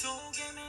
Don't get me